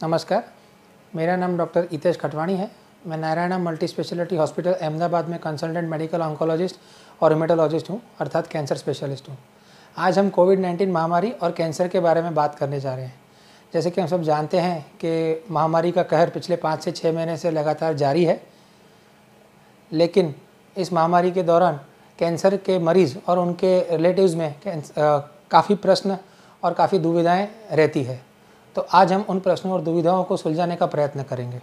नमस्कार, मेरा नाम डॉक्टर इतेश खटवाणी है। मैं Narayana multi speciality hospital Ahmedabad में कंसल्टेंट मेडिकल ऑन्कोलॉजिस्ट और हेमेटोलॉजिस्ट हूँ, अर्थात कैंसर स्पेशलिस्ट हूँ। आज हम कोविड 19 महामारी और कैंसर के बारे में बात करने जा रहे हैं। जैसे कि हम सब जानते हैं कि महामारी का कहर पिछले पाँच से छः महीने से लगातार जारी है, लेकिन इस महामारी के दौरान कैंसर के मरीज़ और उनके रिलेटिव्स में काफ़ी प्रश्न और काफ़ी दुविधाएँ रहती है। तो आज हम उन प्रश्नों और दुविधाओं को सुलझाने का प्रयत्न करेंगे।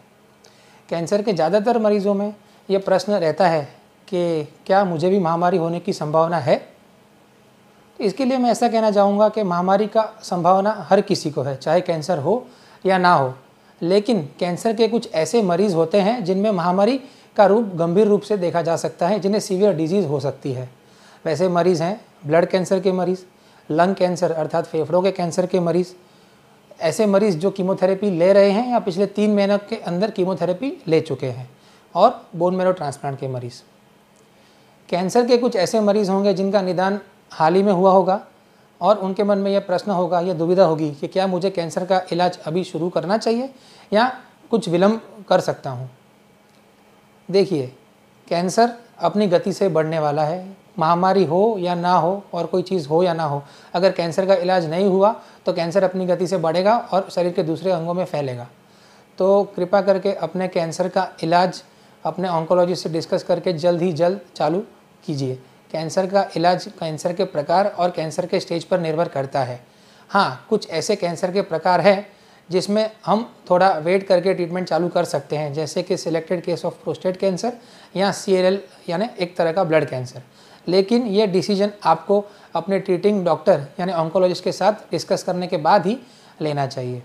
कैंसर के ज़्यादातर मरीज़ों में ये प्रश्न रहता है कि क्या मुझे भी महामारी होने की संभावना है? तो इसके लिए मैं ऐसा कहना चाहूँगा कि महामारी का संभावना हर किसी को है, चाहे कैंसर हो या ना हो। लेकिन कैंसर के कुछ ऐसे मरीज़ होते हैं जिनमें महामारी का रूप गंभीर रूप से देखा जा सकता है, जिन्हें सीवियर डिज़ीज़ हो सकती है। वैसे मरीज़ हैं ब्लड कैंसर के मरीज़ लंग कैंसर अर्थात फेफड़ों के कैंसर के मरीज़। ऐसे मरीज़ जो कीमोथेरेपी ले रहे हैं या पिछले तीन महीनों के अंदर कीमोथेरेपी ले चुके हैं, और बोन मेरो ट्रांसप्लांट के मरीज़। कैंसर के कुछ ऐसे मरीज़ होंगे जिनका निदान हाल ही में हुआ होगा, और उनके मन में यह प्रश्न होगा, यह दुविधा होगी कि क्या मुझे कैंसर का इलाज अभी शुरू करना चाहिए या कुछ विलम्ब कर सकता हूँ। देखिए, कैंसर अपनी गति से बढ़ने वाला है। महामारी हो या ना हो, और कोई चीज़ हो या ना हो, अगर कैंसर का इलाज नहीं हुआ तो कैंसर अपनी गति से बढ़ेगा और शरीर के दूसरे अंगों में फैलेगा। तो कृपा करके अपने कैंसर का इलाज अपने ऑन्कोलॉजिस्ट से डिस्कस करके जल्द ही जल्द चालू कीजिए। कैंसर का इलाज कैंसर के प्रकार और कैंसर के स्टेज पर निर्भर करता है। हाँ कुछ ऐसे कैंसर के प्रकार हैं जिसमें हम थोड़ा वेट करके ट्रीटमेंट चालू कर सकते हैं, जैसे कि selected case of prostate cancer या सी यानी एक तरह का ब्लड कैंसर लेकिन ये डिसीज़न आपको अपने ट्रीटिंग डॉक्टर यानी ऑन्कोलॉजिस्ट के साथ डिस्कस करने के बाद ही लेना चाहिए।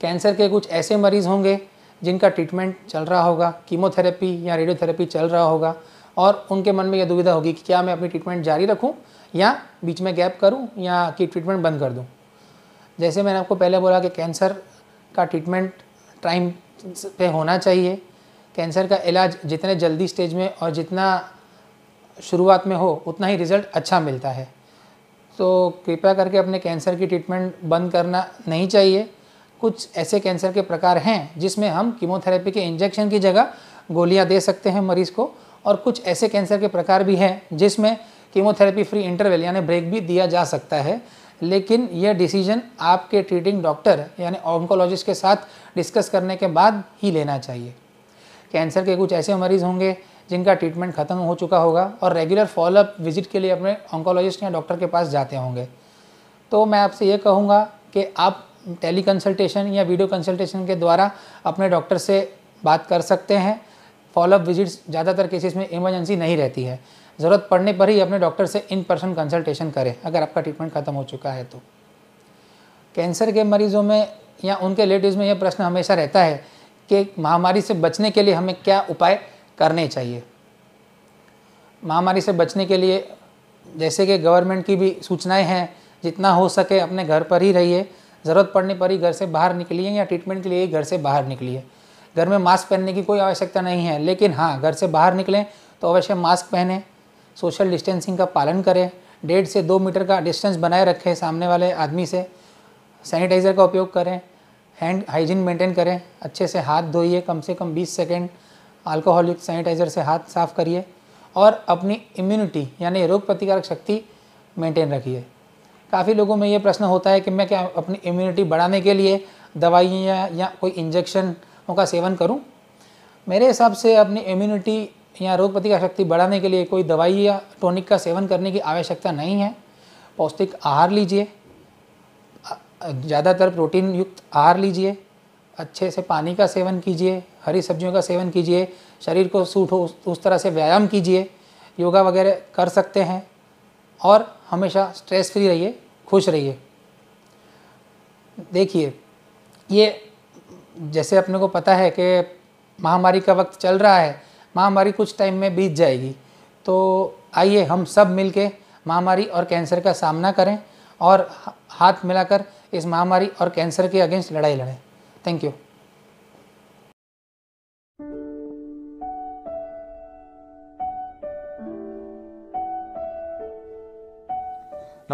कैंसर के कुछ ऐसे मरीज़ होंगे जिनका ट्रीटमेंट चल रहा होगा कीमोथेरेपी या रेडियोथेरेपी चल रहा होगा और उनके मन में यह दुविधा होगी कि क्या मैं अपनी ट्रीटमेंट जारी रखूँ या बीच में गैप करूँ या कि ट्रीटमेंट बंद कर दूँ। जैसे मैंने आपको पहले बोला कि कैंसर का ट्रीटमेंट टाइम पे होना चाहिए। कैंसर का इलाज जितने जल्दी स्टेज में और जितना शुरुआत में हो, उतना ही रिज़ल्ट अच्छा मिलता है। तो कृपया करके अपने कैंसर की ट्रीटमेंट बंद करना नहीं चाहिए। कुछ ऐसे कैंसर के प्रकार हैं जिसमें हम कीमोथेरेपी के इंजेक्शन की जगह गोलियाँ दे सकते हैं मरीज़ को और कुछ ऐसे कैंसर के प्रकार भी हैं जिसमें कीमोथेरेपी फ्री इंटरवल यानी ब्रेक भी दिया जा सकता है। लेकिन यह डिसीज़न आपके ट्रीटिंग डॉक्टर यानी ऑन्कोलॉजिस्ट के साथ डिस्कस करने के बाद ही लेना चाहिए। कैंसर के कुछ ऐसे मरीज़ होंगे जिनका ट्रीटमेंट ख़त्म हो चुका होगा और रेगुलर फॉलोअप विज़िट के लिए अपने ऑन्कोलॉजिस्ट या डॉक्टर के पास जाते होंगे। तो मैं आपसे ये कहूँगा कि आप टेली कंसल्टेशन या वीडियो कंसल्टेशन के द्वारा अपने डॉक्टर से बात कर सकते हैं। फॉलोअप विजिट्स ज़्यादातर केसेस में इमरजेंसी नहीं रहती है। ज़रूरत पड़ने पर ही अपने डॉक्टर से इन पर्सन कंसल्टेशन करें, अगर आपका ट्रीटमेंट ख़त्म हो चुका है तो। कैंसर के मरीज़ों में या उनके रिलेटिव्स में यह प्रश्न हमेशा रहता है कि महामारी से बचने के लिए हमें क्या उपाय करने चाहिए? महामारी से बचने के लिए जैसे कि गवर्नमेंट की भी सूचनाएँ हैं, जितना हो सके अपने घर पर ही रहिए। ज़रूरत पड़ने पर ही घर से बाहर निकलिए या ट्रीटमेंट के लिए घर से बाहर निकलिए। घर में मास्क पहनने की कोई आवश्यकता नहीं है, लेकिन हाँ घर से बाहर निकलें तो अवश्य मास्क पहने। सोशल डिस्टेंसिंग का पालन करें। डेढ़ से दो मीटर का डिस्टेंस बनाए रखें सामने वाले आदमी से। सैनिटाइज़र का उपयोग करें। हैंड हाइजीन मेंटेन करें। अच्छे से हाथ धोइए। कम से कम 20 सेकेंड अल्कोहलिक सैनिटाइज़र से हाथ साफ़ करिए और अपनी इम्यूनिटी यानी रोग प्रतिकारक शक्ति मेंटेन रखिए। काफ़ी लोगों में ये प्रश्न होता है कि मैं क्या अपनी इम्यूनिटी बढ़ाने के लिए दवाइयाँ या कोई इंजेक्शनों का सेवन करूँ? मेरे हिसाब से अपनी इम्यूनिटी या रोग प्रतिकारक शक्ति बढ़ाने के लिए कोई दवाई या टॉनिक का सेवन करने की आवश्यकता नहीं है। पौष्टिक आहार लीजिए। ज़्यादातर प्रोटीन युक्त आहार लीजिए। अच्छे से पानी का सेवन कीजिए, हरी सब्जियों का सेवन कीजिए, शरीर को सूट हो, उस तरह से व्यायाम कीजिए, योगा वगैरह कर सकते हैं और हमेशा स्ट्रेस फ्री रहिए, खुश रहिए। देखिए, ये जैसे अपने को पता है कि महामारी का वक्त चल रहा है महामारी कुछ टाइम में बीत जाएगी। तो आइए हम सब मिलके महामारी और कैंसर का सामना करें और हाथ मिलाकर इस महामारी और कैंसर के अगेंस्ट लड़ाई लड़ें। Thank you